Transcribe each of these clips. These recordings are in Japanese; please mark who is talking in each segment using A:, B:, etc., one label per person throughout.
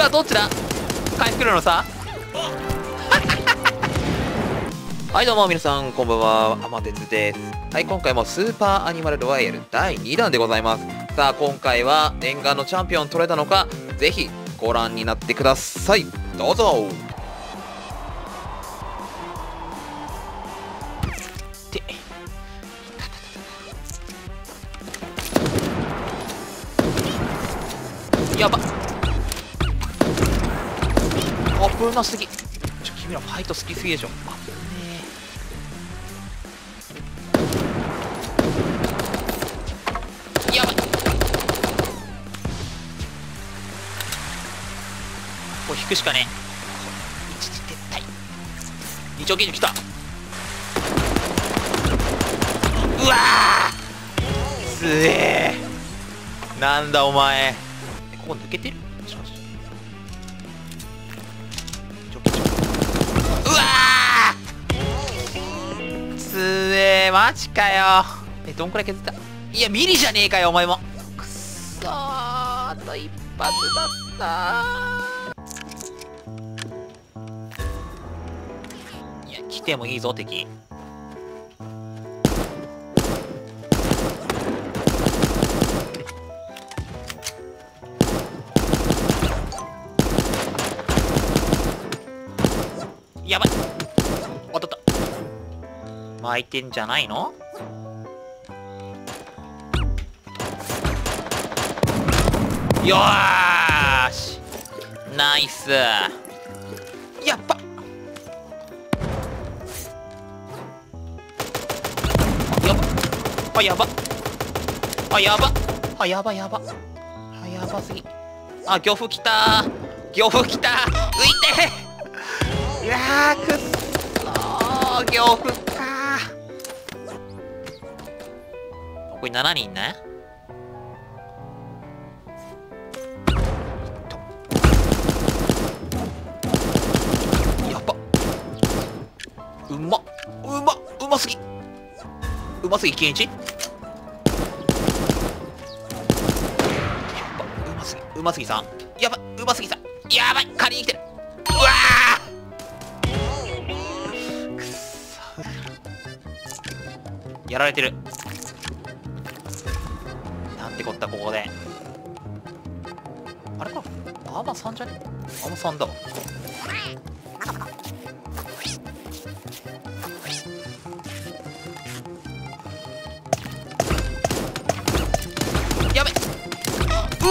A: わどっちだ？回復量の差 はいどうも皆さんこんばんは。アマテツです。はい今回もスーパーアニマルロワイヤル第2弾でございます。さあ今回は念願のチャンピオン取れたのかぜひご覧になってください。どうぞ。てやば危なすぎ。ちょ君らファイト好きすぎでしょ危ねえ。やばい。これ引くしかねえ。一時撤退。二丁ゲージ来た。うわー。すげえ。なんだお前。ここ抜けてる？マジかよ。えどんくらい削った？いやミリじゃねえかよお前も。くっそーあと一発だった。いや来てもいいぞ敵。やばい。巻いてんじゃないの？よーし！ナイス！やっばやば！あやば！あやば！あやばやば！あやばすぎ。あ漁夫来た漁夫来た浮いていやーくっそー。漁夫これ7人ね。やばうまっ。うまっ。うますぎ。うますぎ健一やばうますぎ。うますぎさん。やばうますぎさん。やばい。借りに来てる。うわー。くっそ。やられてる。なんてこったここで。あれかアーマー3じゃね？アーマー3だ。わやべ。う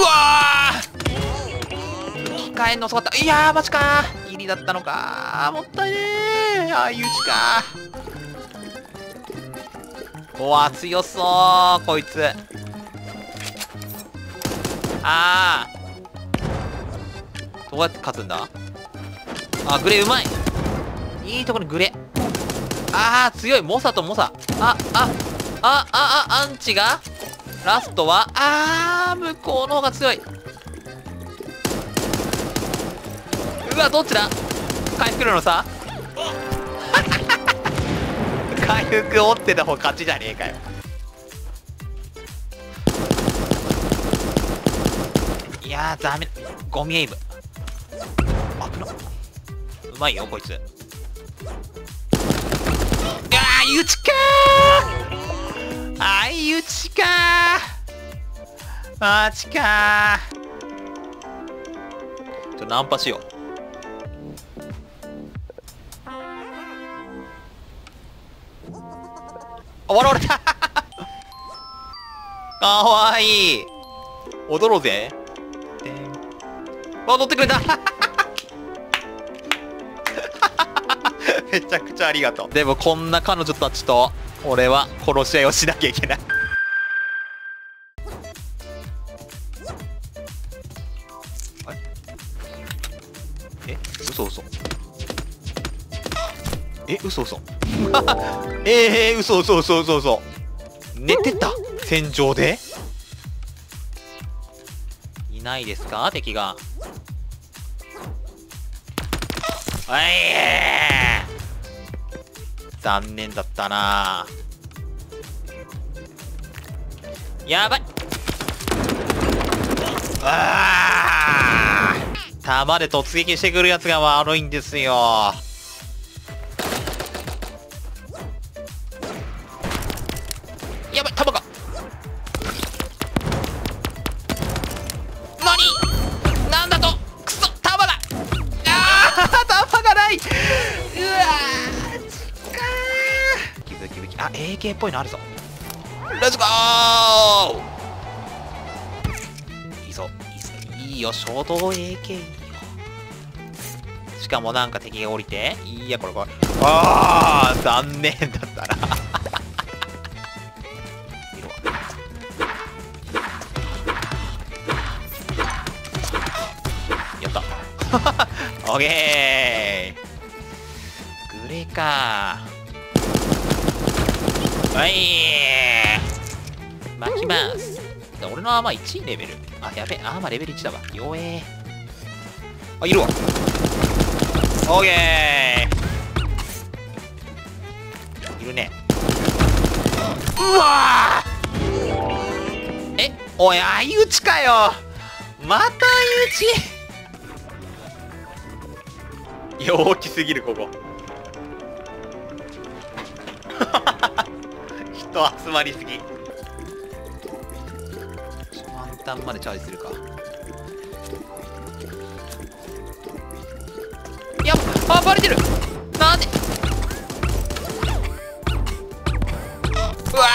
A: わー。機械の遅かった。いやーマジかー。入りだったのかー。もったいねー。ああいうちかー。うわ強そうこいつ。あー。どうやって勝つんだ？あグレうまい。いいところにグレあー強い。モサとモサあああああアンチがラストはあー向こうの方が強い。うわどっちだ？回復量の差 回復折ってた方勝ちじゃねえかよ。いやーダメ。ゴミエイム危な。うまいよこいつ。いやーゆちかー。あいゆちかー。マジかー。ちょナンパしよう。あ笑われた。かわいい。踊ろうぜ。あ乗ってくれた。めちゃくちゃありがとう。でもこんな彼女たちと俺は殺し合いをしなきゃいけない。え？嘘嘘。え？嘘嘘。え えー、嘘嘘嘘嘘嘘。寝てた？戦場で？いないですか？敵がはい残念だったな。やばい。あー。弾で突撃してくるやつが悪いんですよ。キあ AK っぽいのあるぞレッツゴーいいぞいいぞいいよ衝動 AK いいよしかもなんか敵が降りていいやこれこれああ残念だったなやったオッケーグレかはい。巻きます。俺のアーマー1レベル。あやべアーマーレベル1だわ。弱え。あいるわ。オーケー。いるね。うわー。えおい相打ちかよ。また相打ち。陽気すぎるここ。人集まりすぎ。ワンタンまでチャージするか。やばあバレてる。なんで？うわ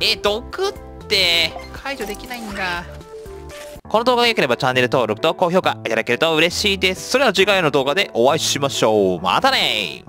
A: ー。え毒って解除できないんだ。この動画が良ければチャンネル登録と高評価いただけると嬉しいです。それでは次回の動画でお会いしましょう。またね